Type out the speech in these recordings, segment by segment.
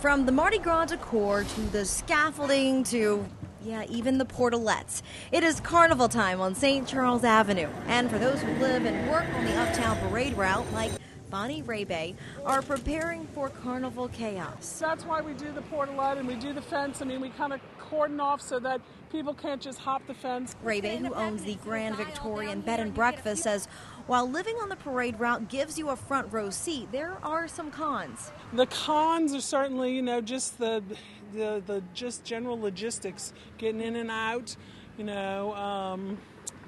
From the Mardi Gras decor to the scaffolding to, yeah, even the portalettes. It is carnival time on St. Charles Avenue. And for those who live and work on the Uptown Parade route, like Bonnie Rabe, are preparing for carnival chaos. That's why we do the portalette and we do the fence. I mean, we kind of cordon off so that people can't just hop the fence. Rabe, who owns the Grand Victorian Bed and Breakfast, says while living on the parade route gives you a front row seat, there are some cons. The cons are certainly, you know, just the the, the just general logistics, getting in and out, you know, um,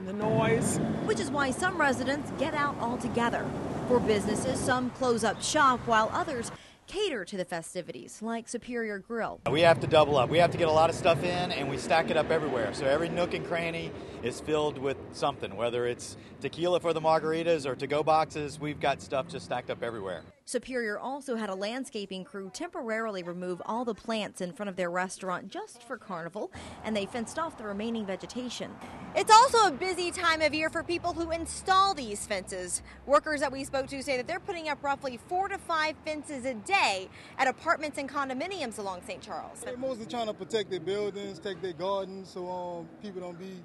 the noise. Which is why some residents get out altogether. For businesses, some close up shop while others cater to the festivities, like Superior Grill. We have to double up. We have to get a lot of stuff in, and we stack it up everywhere. So every nook and cranny is filled with something, whether it's tequila for the margaritas or to go boxes. We've got stuff just stacked up everywhere. Superior also had a landscaping crew temporarily remove all the plants in front of their restaurant just for Carnival, and they fenced off the remaining vegetation. It's also a busy time of year for people who install these fences. Workers that we spoke to say that they're putting up roughly four to five fences a day at apartments and condominiums along St. Charles. They're mostly trying to protect their buildings, take their gardens, so um, people don't be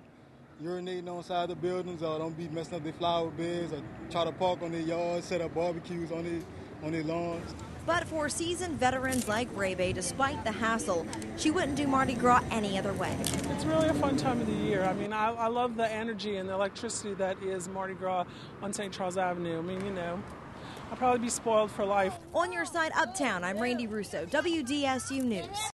urinating on side of the buildings or don't be messing up their flower beds or try to park on their yards, set up barbecues on their on their lawns. But for seasoned veterans like Rabe, despite the hassle, she wouldn't do Mardi Gras any other way. It's really a fun time of the year. I mean, I, I love the energy and the electricity that is Mardi Gras on St. Charles Avenue. I mean, you know, I'll probably be spoiled for life. On your side uptown, I'm Randy Russo, WDSU News.